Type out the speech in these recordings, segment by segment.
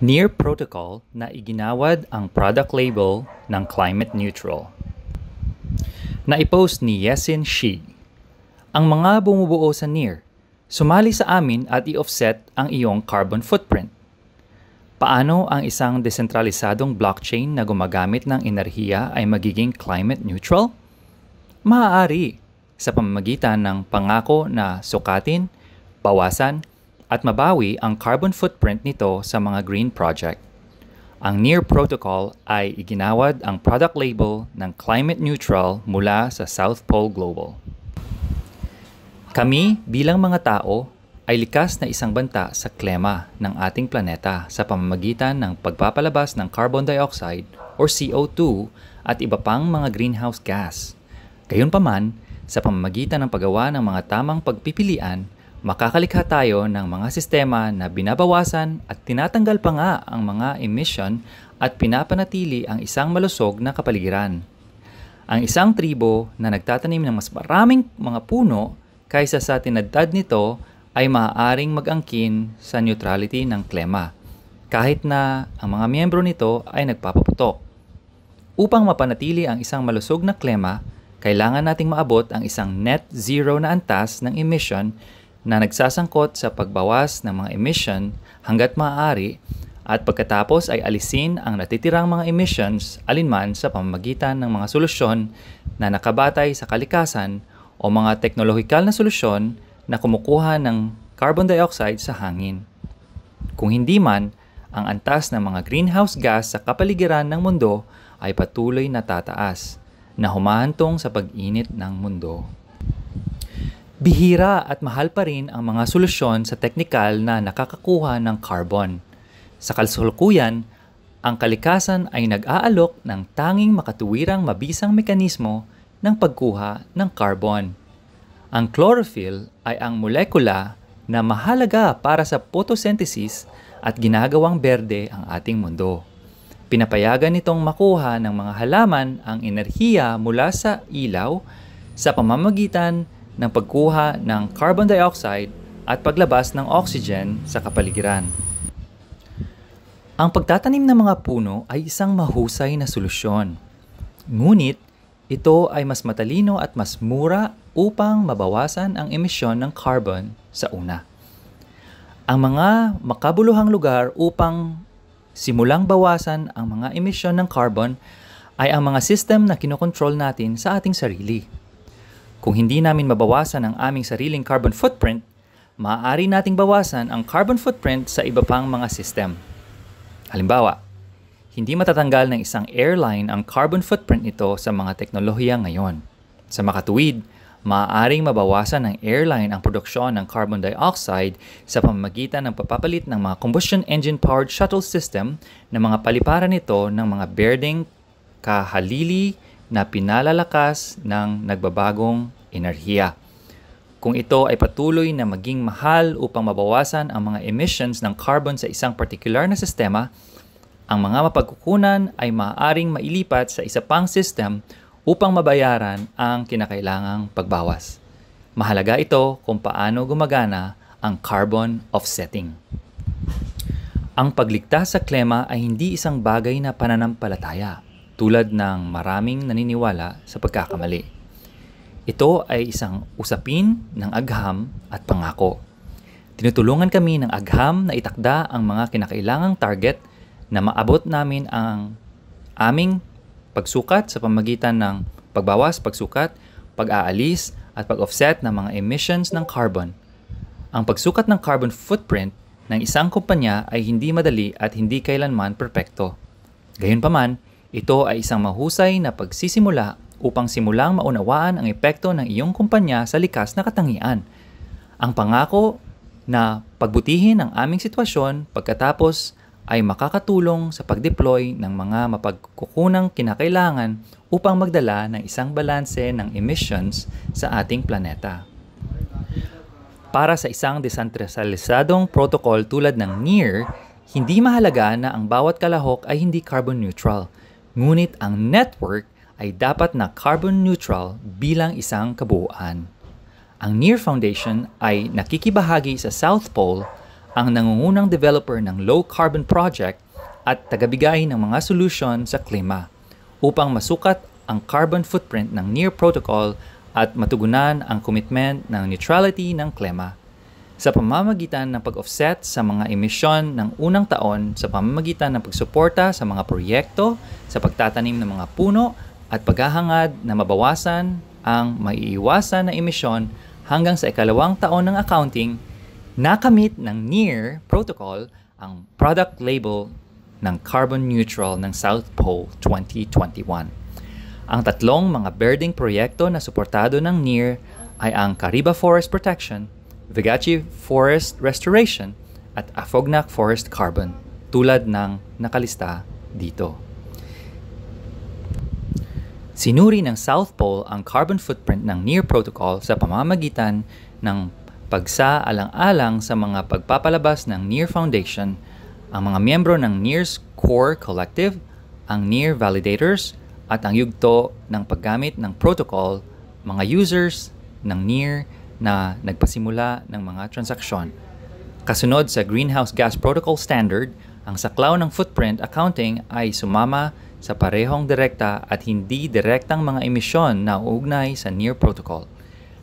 NEAR Protocol na iginawad ang product label ng climate neutral. Naipost ni Yesin Shi. Ang mga bumubuo sa NEAR, sumali sa amin at i-offset ang iyong carbon footprint. Paano ang isang desentralisadong blockchain na gumagamit ng enerhiya ay magiging climate neutral? Maaari sa pamamagitan ng pangako na sukatin, bawasan, at mabawi ang carbon footprint nito sa mga green project. Ang NEAR Protocol ay iginawad ang product label ng climate neutral mula sa South Pole Global. Kami bilang mga tao ay likas na isang banta sa klema ng ating planeta sa pamamagitan ng pagpapalabas ng carbon dioxide or CO2 at iba pang mga greenhouse gas. Gayunpaman, sa pamamagitan ng paggawa ng mga tamang pagpipilian, makakalikha tayo ng mga sistema na binabawasan at tinatanggal pa nga ang mga emission at pinapanatili ang isang malusog na kapaligiran. Ang isang tribo na nagtatanim ng mas maraming mga puno kaysa sa tinadtad nito ay maaaring mag-angkin sa neutrality ng klema kahit na ang mga miyembro nito ay nagpapaputok. Upang mapanatili ang isang malusog na klema, kailangan nating maabot ang isang net zero na antas ng emission na nagsasangkot sa pagbawas ng mga emission hanggat maaari at pagkatapos ay alisin ang natitirang mga emissions alinman sa pamamagitan ng mga solusyon na nakabatay sa kalikasan o mga teknolohikal na solusyon na kumukuha ng carbon dioxide sa hangin. Kung hindi man, ang antas ng mga greenhouse gas sa kapaligiran ng mundo ay patuloy na tataas na humahantong sa pag-init ng mundo. Bihira at mahal pa rin ang mga solusyon sa teknikal na nakakakuha ng carbon. Sa kasalukuyan, ang kalikasan ay nag-aalok ng tanging makatuwirang mabisang mekanismo ng pagkuha ng carbon. Ang chlorophyll ay ang molekula na mahalaga para sa photosynthesis at ginagawang berde ang ating mundo. Pinapayagan nitong makuha ng mga halaman ang enerhiya mula sa ilaw sa pamamagitan ng pagkuha ng carbon dioxide at paglabas ng oxygen sa kapaligiran. Ang pagtatanim ng mga puno ay isang mahusay na solusyon. Ngunit, ito ay mas matalino at mas mura upang mabawasan ang emisyon ng carbon sa una. Ang mga makabuluhang lugar upang simulang bawasan ang mga emisyon ng carbon ay ang mga system na kinokontrol natin sa ating sarili. Kung hindi namin mabawasan ang aming sariling carbon footprint, maaari nating bawasan ang carbon footprint sa iba pang mga system. Halimbawa, hindi matatanggal ng isang airline ang carbon footprint nito sa mga teknolohiya ngayon. Sa makatuwid, maaaring mabawasan ng airline ang produksyon ng carbon dioxide sa pamamagitan ng pagpapalit ng mga combustion engine-powered shuttle system na mga paliparan nito ng mga berdeng kahalili na pinalalakas ng nagbabagong enerhiya. Kung ito ay patuloy na maging mahal upang mabawasan ang mga emissions ng carbon sa isang particular na sistema, ang mga mapagkukunan ay maaaring mailipat sa isa pang system upang mabayaran ang kinakailangang pagbawas. Mahalaga ito kung paano gumagana ang carbon offsetting. Ang pagligtas sa klema ay hindi isang bagay na pananampalataya tulad ng maraming naniniwala sa pagkakamali. Ito ay isang usapin ng agham at pangako. Tinutulungan kami ng agham na itakda ang mga kinakailangang target na maabot namin ang aming pagsukat sa pamagitan ng pagbawas, pagsukat, pag-aalis at pag-offset ng mga emissions ng carbon. Ang pagsukat ng carbon footprint ng isang kumpanya ay hindi madali at hindi kailanman perpekto. Gayunpaman, ito ay isang mahusay na pagsisimula upang simulang maunawaan ang epekto ng iyong kumpanya sa likas na katangian. Ang pangako na pagbutihin ang aming sitwasyon pagkatapos ay makakatulong sa pag-deploy ng mga mapagkukunang kinakailangan upang magdala ng isang balanse ng emissions sa ating planeta. Para sa isang desentralisadong protocol tulad ng NEAR, hindi mahalaga na ang bawat kalahok ay hindi carbon neutral – Ngunit ang network ay dapat na carbon neutral bilang isang kabuuan. Ang NEAR Foundation ay nakikibahagi sa South Pole, ang nangungunang developer ng low carbon project at tagabigay ng mga solusyon sa klima upang masukat ang carbon footprint ng NEAR Protocol at matugunan ang commitment ng neutrality ng klima sa pamamagitan ng pag-offset sa mga emisyon ng unang taon sa pamamagitan ng pagsuporta sa mga proyekto sa pagtatanim ng mga puno at paghahangad na mabawasan ang maiiwasan na emisyon hanggang sa ikalawang taon ng accounting, nakamit ng NEAR protocol ang product label ng carbon neutral ng South Pole 2021. Ang tatlong mga birding proyekto na suportado ng NEAR ay ang Cariba Forest Protection, Vigachi Forest Restoration at Afognak Forest Carbon tulad ng nakalista dito. Sinuri ng South Pole ang carbon footprint ng NEAR Protocol sa pamamagitan ng pagsaalang-alang sa mga pagpapalabas ng NEAR Foundation, ang mga miyembro ng NEAR's Core Collective, ang NEAR Validators, at ang yugto ng paggamit ng protocol, mga users ng NEAR na nagpasimula ng mga transaksyon. Kasunod sa Greenhouse Gas Protocol Standard, ang saklaw ng footprint accounting ay sumama sa parehong direkta at hindi direktang mga emisyon na uugnay sa NEAR Protocol.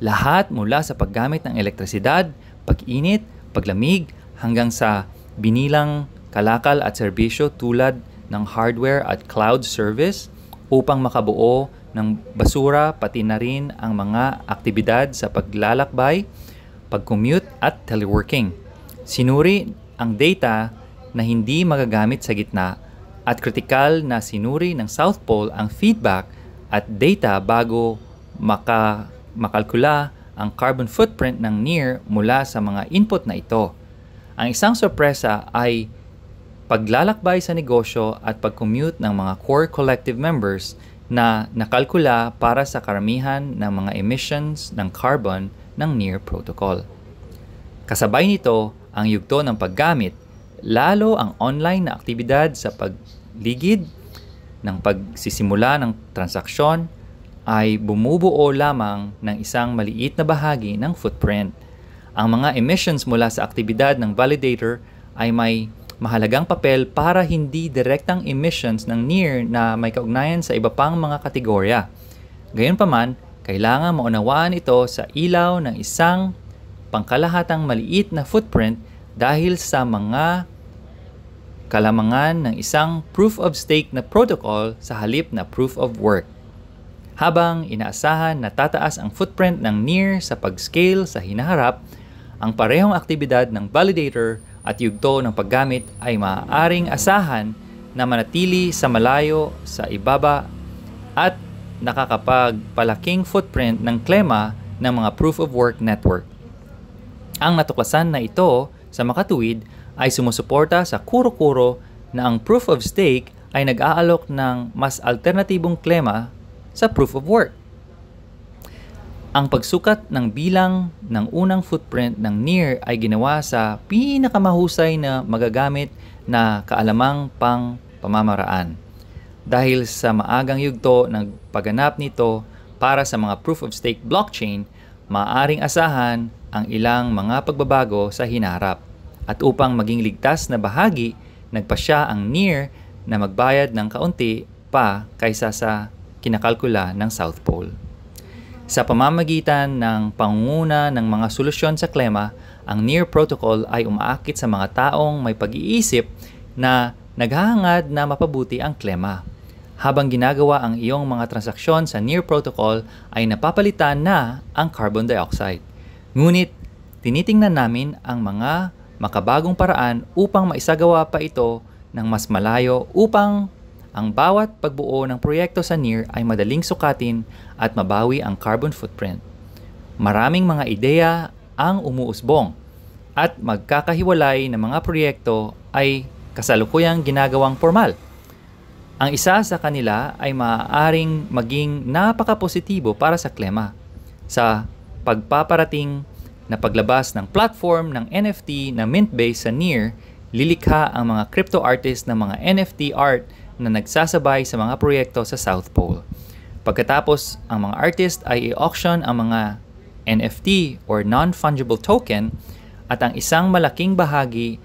Lahat mula sa paggamit ng elektrisidad, pag-init, paglamig, hanggang sa binilang kalakal at serbisyo tulad ng hardware at cloud service upang makabuo ng basura pati na rin ang mga aktibidad sa paglalakbay, pag-commute at teleworking. Sinuri ang data na hindi magagamit sa gitna at kritikal na sinuri ng South Pole ang feedback at data bago maka, makalkula ang carbon footprint ng NEAR mula sa mga input na ito. Ang isang sorpresa ay paglalakbay sa negosyo at pag-commute ng mga core collective members na nakalkula para sa karamihan ng mga emissions ng carbon ng NEAR protocol. Kasabay nito ang yugto ng paggamit, lalo ang online na aktibidad sa pagligid ng pagsisimula ng transaksyon ay bumubuo lamang ng isang maliit na bahagi ng footprint. Ang mga emissions mula sa aktibidad ng validator ay may mahalagang papel para hindi direktang emissions ng NEAR na may kaugnayan sa iba pang mga kategorya. Gayunpaman, kailangan maunawaan ito sa ilaw ng isang pangkalahatang maliit na footprint dahil sa mga kalamangan ng isang proof of stake na protocol sa halip na proof of work. Habang inaasahan na tataas ang footprint ng NEAR sa pag-scale sa hinaharap, ang parehong aktibidad ng validator at yugto ng paggamit ay maaaring asahan na manatili sa malayo sa ibaba at nakakapagpalaking footprint ng klema ng mga proof of work network. Ang natuklasan na ito sa makatuwid ay sumusuporta sa kuro-kuro na ang proof of stake ay nag-aalok ng mas alternatibong klema sa proof of work. Ang pagsukat ng bilang ng unang footprint ng NEAR ay ginawa sa pinakamahusay na magagamit na kaalamang pang pamamaraan. Dahil sa maagang yugto ng pagganap nito para sa mga proof-of-stake blockchain, maaaring asahan ang ilang mga pagbabago sa hinarap. At upang maging ligtas na bahagi, nagpa siya ang NEAR na magbayad ng kaunti pa kaysa sa kinakalkula ng South Pole. Sa pamamagitan ng pangunguna ng mga solusyon sa klema, ang NEAR Protocol ay umaakit sa mga taong may pag-iisip na naghahangad na mapabuti ang klema. Habang ginagawa ang iyong mga transaksyon sa NEAR Protocol ay napapalitan na ang carbon dioxide. Ngunit, tinitingnan namin ang mga makabagong paraan upang maisagawa pa ito ng mas malayo upang ang bawat pagbuo ng proyekto sa NEAR ay madaling sukatin at mabawi ang carbon footprint. Maraming mga ideya ang umuusbong at magkakahiwalay na mga proyekto ay kasalukuyang ginagawang formal. Ang isa sa kanila ay maaaring maging napaka-positibo para sa klema sa pagpaparating na paglabas ng platform ng NFT na mint-based sa NEAR, lilikha ang mga crypto artists ng mga NFT art na nagsasabay sa mga proyekto sa South Pole. Pagkatapos, ang mga artist ay i-auction ang mga NFT or non-fungible token at ang isang malaking bahagi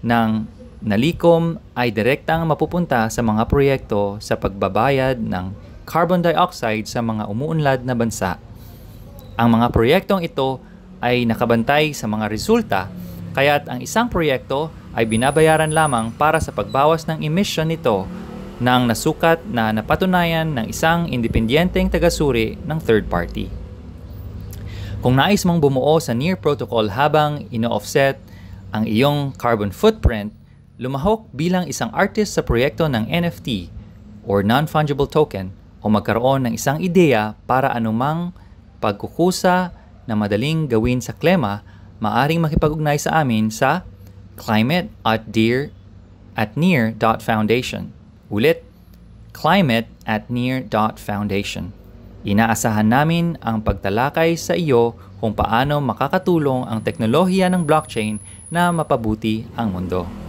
ng nalikom ay direktang mapupunta sa mga proyekto sa pagbabayad ng carbon dioxide sa mga umuunlad na bansa. Ang mga proyektong ito ay nakabantay sa mga resulta, kaya't ang isang proyekto ay binabayaran lamang para sa pagbawas ng emission nito ng nasukat na napatunayan ng isang independyenteng tagasuri ng third party. Kung nais mong bumuo sa NEAR protocol habang ino-offset ang iyong carbon footprint, lumahok bilang isang artist sa proyekto ng NFT or non-fungible token o magkaroon ng isang ideya para anumang pagkukusa na madaling gawin sa klema, maaring makipag-ugnay sa amin sa climate at dear at near.foundation. Ulit, climate at near.foundation. Inaasahan namin ang pagtalakay sa iyo kung paano makakatulong ang teknolohiya ng blockchain na mapabuti ang mundo.